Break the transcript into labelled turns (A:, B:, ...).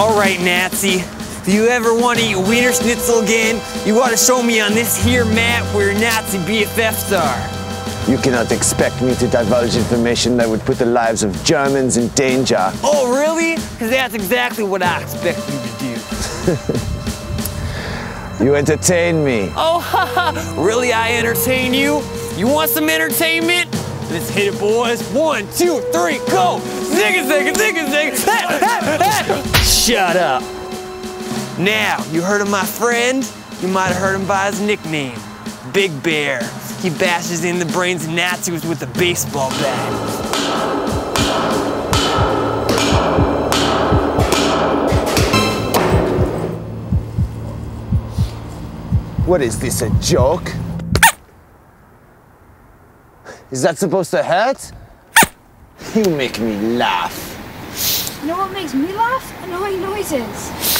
A: All right, Nazi. If you ever want to eat Wiener Schnitzel again, you gotta show me on this here map where Nazi BFFs are.
B: You cannot expect me to divulge information that would put the lives of Germans in danger.
A: Oh, really? Because that's exactly what I expect you to do.
B: You entertain me.
A: Oh, haha, really I entertain you? You want some entertainment? Let's hit it, boys. One, two, three, go! Zig it, zig it, Shut up. Now, you heard of my friend? You might have heard him by his nickname, Big Bear. He bashes in the brains of Nazis with a baseball bat.
B: What is this, a joke? Is that supposed to hurt? You make me laugh.
C: You know what makes me laugh? Annoying noises.